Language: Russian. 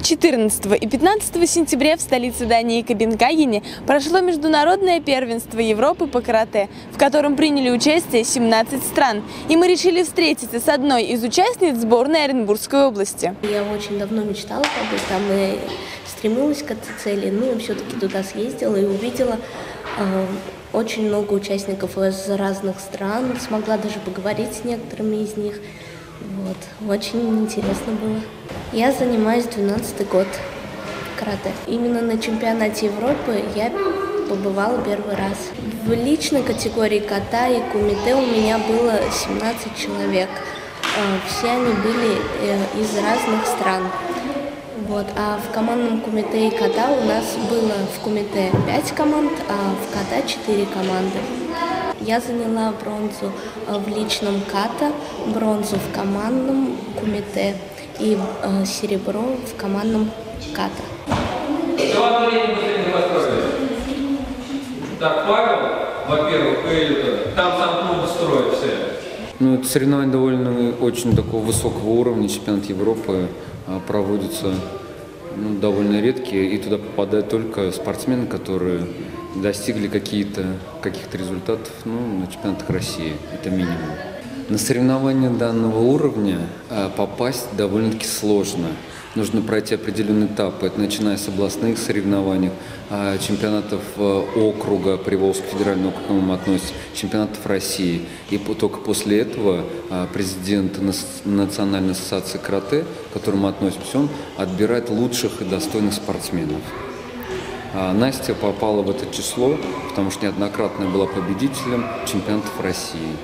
14 и 15 сентября в столице Дании Копенгагене прошло международное первенство Европы по карате, в котором приняли участие 17 стран. И мы решили встретиться с одной из участниц сборной Оренбургской области. Я очень давно мечтала побыть там и стремилась к этой цели. Ну и все-таки туда съездила и увидела э, очень много участников из разных стран. Смогла даже поговорить с некоторыми из них. Вот. Очень интересно было. Я занимаюсь 12 год карате. Именно на чемпионате Европы я побывала первый раз. В личной категории ката и кумите у меня было 17 человек. Э, все они были э, из разных стран. Вот. А в командном кумите и ката у нас было в кумите 5 команд, а в ката 4 команды. Я заняла бронзу э, в личном ката, бронзу в командном кумите и э, серебро в командном ката. Так, Павел, во-первых, Эллиот, там сам клуб строит все. Ну, это соревнование довольно очень такого высокого уровня. Чемпионат Европы а, проводится ну, довольно редкие, и туда попадают только спортсмены, которые достигли какие-то, каких-то результатов ну, на чемпионатах России. Это минимум. На соревнования данного уровня а, попасть довольно-таки сложно. Нужно пройти определенные этапы, это начиная с областных соревнований, а, чемпионатов а, округа, Приволжский федеральный округ к нему относится, чемпионатов России. И только после этого президент Национальной ассоциации карате, к которому мы относимся, он отбирает лучших и достойных спортсменов. Настя попала в это число, потому что неоднократно была победителем чемпионатов России.